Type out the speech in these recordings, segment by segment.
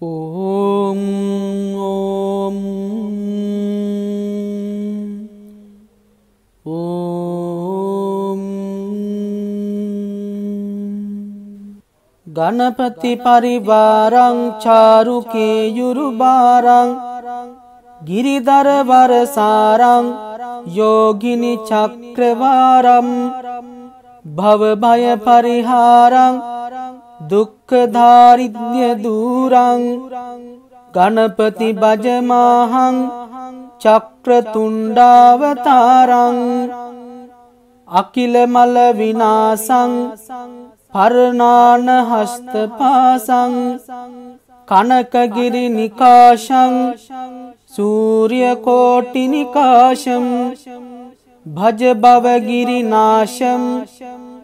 ॐ ॐ ॐ ගණපති පරිවාරං චාරුකේයුරුබාරං ගිරිදරවර සාරං යෝගිනි චක්‍රවාරම් භවභය පරිහාරං දුක්ඛධාරිද්‍ය දූරං ගණපති බජමාහං චක්‍රතුණ්ඩාවතාරං අකිල මල විනාසං පරණාන හස්තපාසං කනකගිරි නිකාශං සූර්යකෝටි නිකාශම් භජ බවගිරි නාශම්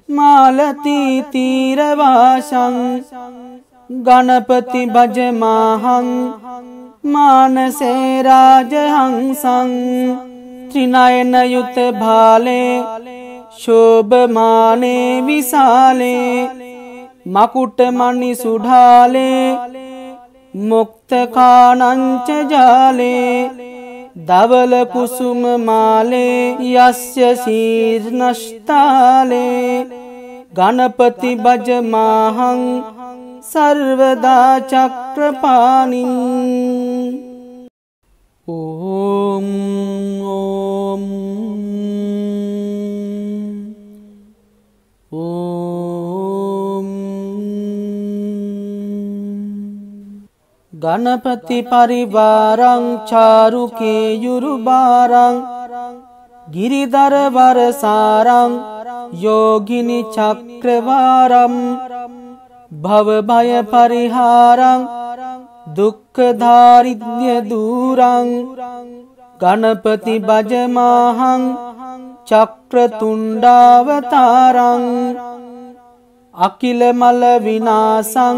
මාලතී තීරවාශං ගණපති භජමාහං මානසේරාජහංසං ත්‍රිනයන යුත භාලේ ශෝභමානේ විසාලේ මකුට මණි සුඩාලේ මුක්තකානංච ජාලේ धवलकुसुममाले यस्य शीर्नष्टाले। गणपतिभजमाहं सर्वदा चक्रपाणी। ॐ ॐ। ගණපති පරිවාරං චාරුකේයුරුබාරං ගිරිදරවර සාරං යෝගිනි චක්‍රවාරම් භවභය පරිහාරං දුක්ඛධාරිද්‍ය දූරං ගණපති බජමාහං චක්‍රතුණ්ඩාවතාරං අකිල මල විනාසං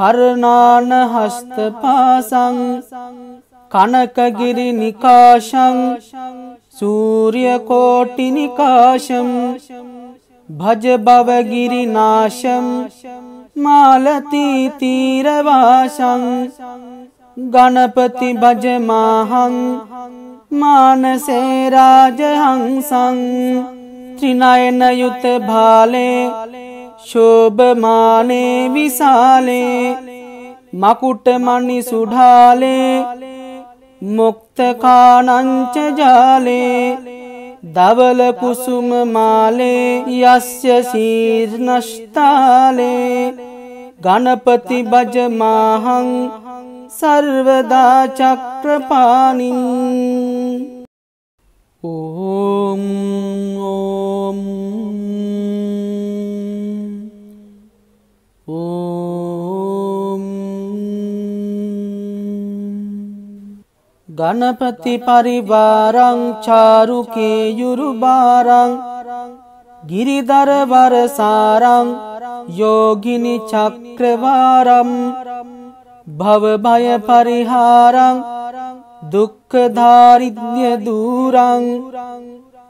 පරණාන හස්තපාසං කනකගිරි නිකාශං සූර්යකෝටි නිකාශම් භජ බවගිරි නාශම් මාලතී තීරවාශං ගණපති භජමාහං මානසේරාජහංසං ත්‍රිනයන යුත භාලේ शोभमाने विशाले मकुटमानिसुधाले मुक्तकानां च जाले धवलकुसुममाले यस्य शीर्नष्टाले गणपतिभजमाहं सर्वदा चक्रपाणि ॐ ॐ। ගණපති පරිවාරං චාරුකේයුරුබාරං ගිරිදරවර සාරං යෝගිනි චක්‍රවාරම් භවභය පරිහාරං දුක්ඛධාරිද්‍ය දූරං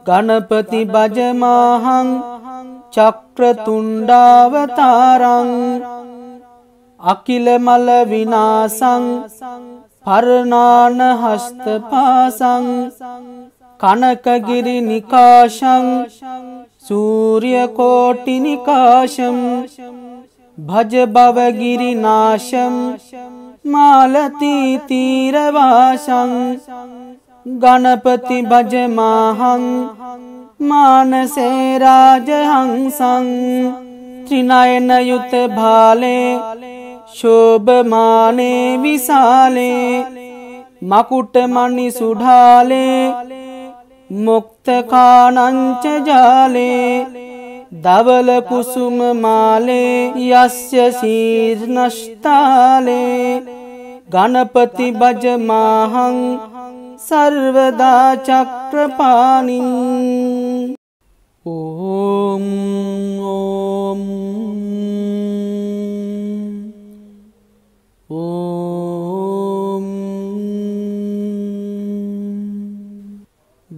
ගණපති බජමාහං චක්‍රතුණ්ඩාවතාරං අකිල මල විනාසං පරණාන හස්තපාසං කනකගිරි නිකාශං සූර්යකෝටි නිකාශම් භජ බවගිරි නාශම් මාලතී තීරවාශං ගණපති භජමාහං මානසේරාජහංසං ත්‍රිනයන යුත භාලේ ශෝභමානේ විසාලේ මකුට මණි සුඩාලේ මුක්තකානංච ජාලේ දවල කුසුම මාලේ යස්ය සීර්නෂ්ඨාලේ ගණපති බජමාහං සර්වදා චක්‍රපාණින්. ඕම්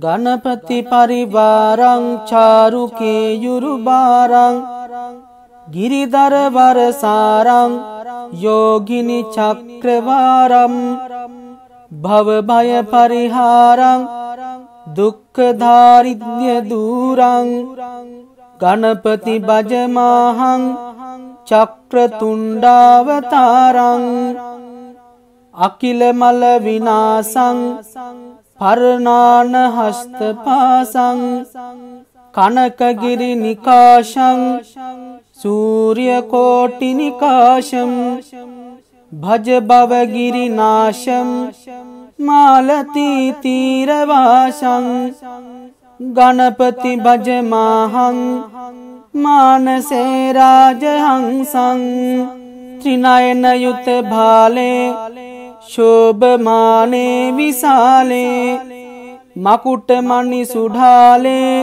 ගණපති පරිවාරං චාරුකේයුරුබාරං ගිරිදරවර සාරං යෝගිනි චක්‍රවාරම් භවභය පරිහාරං දුක්ඛධාරිද්‍ය දූරං ගණපති බජමාහං චක්‍රතුණ්ඩාවතාරං අකිල මල විනාසං පරණාන හස්තපාසං කනකගිරි නිකාශං සූර්යකෝටි නිකාශම් භජ බවගිරි නාශම් මාලතී තීරවාශං ගණපති භජමාහං මානසේ රාජහංසං ත්‍රිනයන යුත භාලේ ශෝභමානේ විසාලේ මකුට මණි සුඩාලේ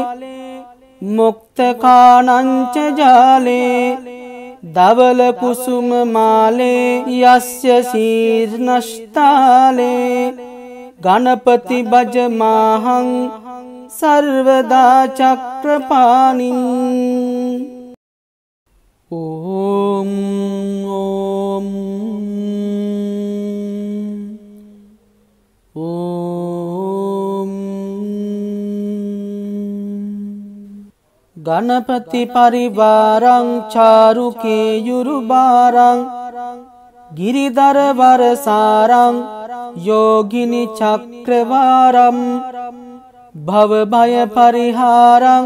මුක්තකානංච ජාලේ දවල කුසුම මාලේ යස්ය සීර්නෂ්තාලේ ගණපති බජමාහං සර්වදා චක්‍රපානින් ඕම් ඕම් ඕම් ගණපති පරිවාරං චාරුකේ යුරුබාරං ගිරිදරවර සාරං යෝගිනි චක්‍රවාරම් භවභය පරිහාරං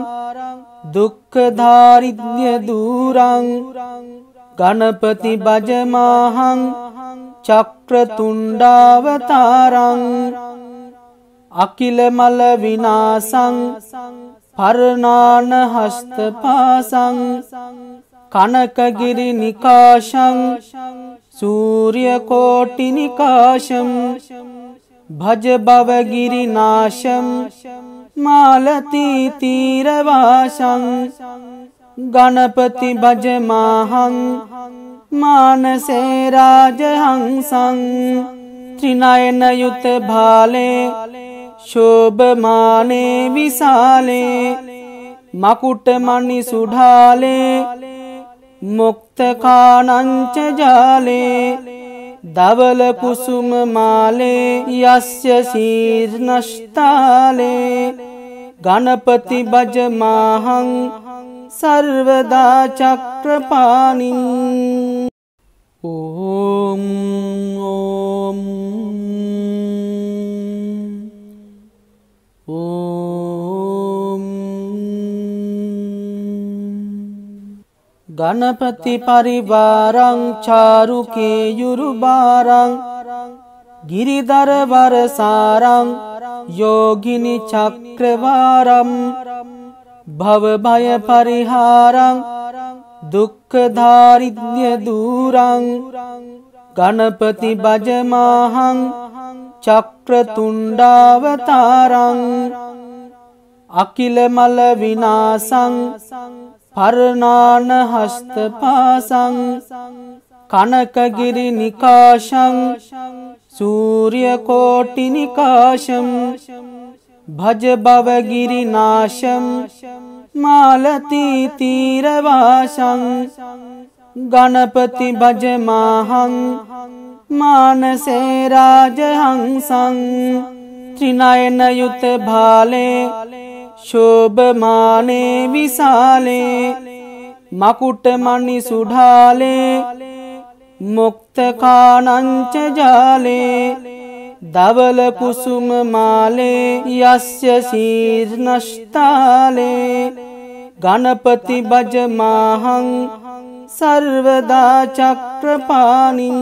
දුක්ඛධාරිද්‍ය දූරං ගණපති බජමාහං චක්‍රතුණ්ඩාවතාරං අකිල මල විනාසං පරණාන හස්තපාසං කනකගිරි නිකාශං සූර්යකෝටි නිකාශම් භජ බවගිරි නාශම් මාලතී තීරවාශං ගණපති භජමාහං මානසේ රාජහංසං ත්‍රිනයන යුත භාලේ ශෝභමානේ විසාලේ මකුට මණි සුඩාලේ මුක්තකානංච ජාලේ දවල කුසුම මාලේ යස්ය සීර්නෂ්තාලේ ගණපති බජමාහං සර්වදා චක්‍රපානින් ඕම් ඕම් ඕම් ගණපති පරිවාරං චාරුකේ යුරුබාරං ගිරිදරවර සාරං යෝගිනි චක්‍රවාරම් භවභය පරිහාරං දුක්ඛධාරිද්‍ය දූරං ගණපති බජමාහං චක්‍රතුණ්ඩාවතාරං අකිල මල විනාසං පරණාන හස්තපාසං කනකගිරි නිකාශං සූර්යකෝටි නිකාශම් භජ බවගිරි නාශම් මාලතී තීරවාශං ගණපති භජමාහං මානසේ රාජහංසං ත්‍රිනයන යුත භාලේ ශෝභමානේ විසාලේ මකුට මණි සුඩාලේ මුක්තකානංච ජාලේ දවල කුසුම මාලේ යස්ය සීර්නෂ්තාලේ ගණපති බජමාහං සර්වදා චක්‍රපානින්